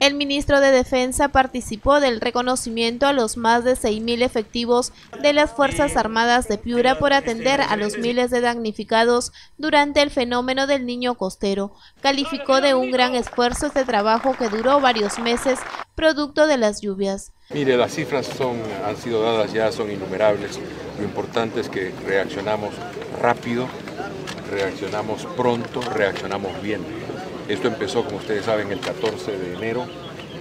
El ministro de Defensa participó del reconocimiento a los más de 6.000 efectivos de las Fuerzas Armadas de Piura por atender a los miles de damnificados durante el fenómeno del niño costero. Calificó de un gran esfuerzo este trabajo que duró varios meses, producto de las lluvias. Mire, las cifras son, han sido dadas ya, son innumerables. Lo importante es que reaccionamos rápido, reaccionamos pronto, reaccionamos bien. Esto empezó, como ustedes saben, el 14 de enero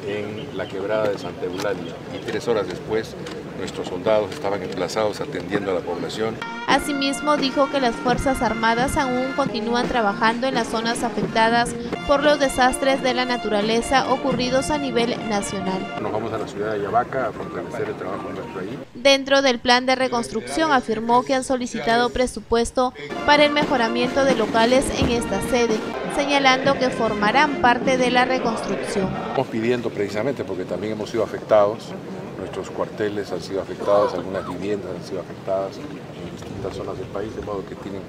en la quebrada de Santa Eulalia y tres horas después nuestros soldados estaban emplazados atendiendo a la población. Asimismo, dijo que las Fuerzas Armadas aún continúan trabajando en las zonas afectadas por los desastres de la naturaleza ocurridos a nivel nacional. Nos vamos a la ciudad de Ayabaca a fortalecer el trabajo nuestro ahí. Dentro del plan de reconstrucción afirmó que han solicitado presupuesto para el mejoramiento de locales en esta sede, señalando que formarán parte de la reconstrucción. Estamos pidiendo precisamente porque también hemos sido afectados, nuestros cuarteles han sido afectados, algunas viviendas han sido afectadas en distintas zonas del país, de modo que tienen...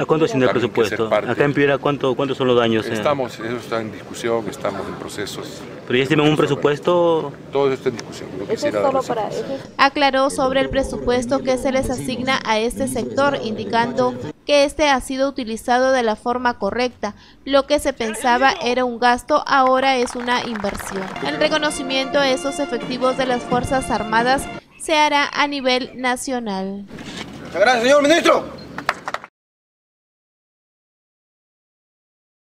¿A cuánto asciende el presupuesto? Acá en Piura, ¿cuánto, ¿cuántos son los daños? Estamos, eso está en discusión, estamos en procesos. ¿Pero ya estiman un presupuesto? Todo eso está en discusión. No quisiera Aclaró sobre el presupuesto que se les asigna a este sector, indicando que este ha sido utilizado de la forma correcta. Lo que se pensaba era un gasto, ahora es una inversión. El reconocimiento a esos efectivos de las Fuerzas Armadas se hará a nivel nacional. Gracias, señor ministro.